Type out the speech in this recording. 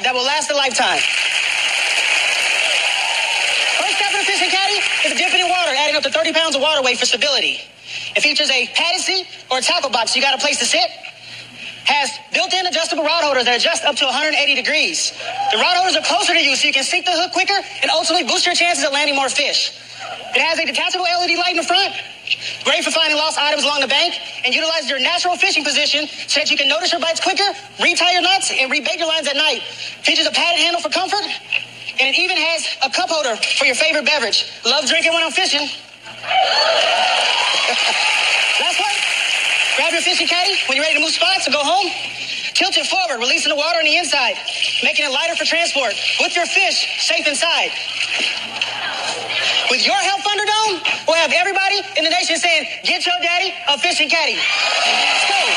vibe that will last a lifetime. First step in a fishing caddy is dipping in water, adding up to 30 pounds of water weight for stability. It features a padded seat or a tackle box so you got a place to sit. Has built-in adjustable rod holders that adjust up to 180 degrees. The rod holders are closer to you so you can sink the hook quicker and ultimately boost your chances of landing more fish. It has a detachable LED light in the front, great for finding lost items along the bank, and utilizes your natural fishing position so that you can notice your bites quicker, retie your knots, and rebait your lines at night. Features a padded handle for comfort, and it even has a cup holder for your favorite beverage. Love drinking when I'm fishing. Last one. Grab your fishing caddy when you're ready to move spots or go home. Tilt it forward, releasing the water on the inside, making it lighter for transport with your fish safe inside. With your help, Thunderdome, we'll have everybody in the nation saying, get your daddy a fishing caddy. Let's go.